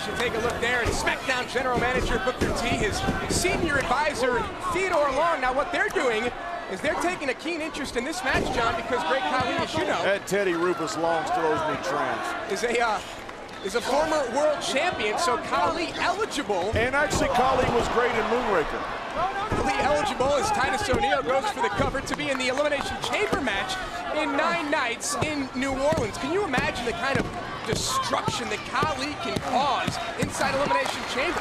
guys should take a look there. And SmackDown General Manager Booker T, his senior advisor Theodore Long. Now what they're doing is they're taking a keen interest in this match, John, because Great Khali, as you know, That Teddy Rufus Long owes me trans. is a uh, is a former world champion, so Khali eligible. And actually, Khali was great in Moonraker. Khali eligible as Titus O'Neil goes for the cover to be in the Elimination Chamber match in nine nights in New Orleans. Can you imagine the kind of destruction that Khali can cause inside Elimination Chamber?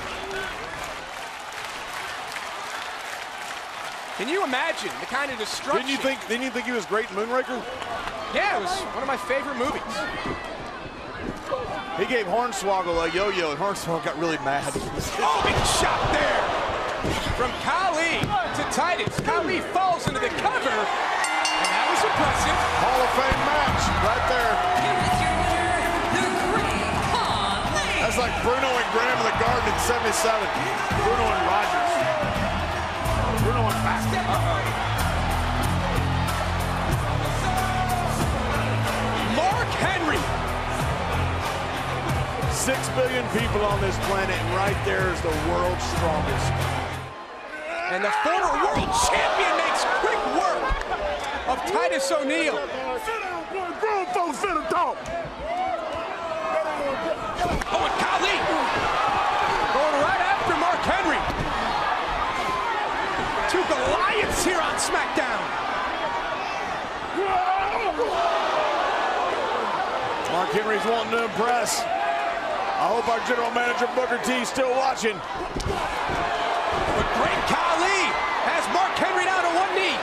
Can you imagine the kind of destruction? Didn't you think? Didn't you think he was great in Moonraker? Yeah, it was one of my favorite movies. He gave Hornswoggle a yo-yo, and Hornswoggle got really mad. Oh, big shot there from Khali to Titus. Khali falls That's like Bruno and Graham in the Garden in '77. Bruno and Rogers. Bruno and back. Mark Henry. Six billion people on this planet, and right there is the world's strongest. And the former world champion makes quick work of Titus O'Neil. Sit down, boy. Grown folks finna talk. Oh, and Khali going right after Mark Henry. Two Goliaths here on SmackDown. Mark Henry's wanting to impress. I hope our general manager Booker T is still watching. But Great Khali has Mark Henry down to one knee.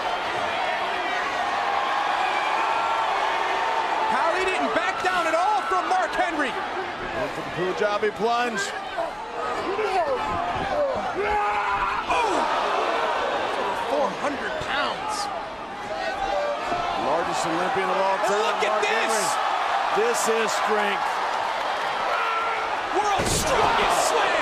Khali didn't back down at all from Mark Henry. Going for the Punjabi plunge. Olympian of all time. Look at Mark this. Henry. This is strength. World's strongest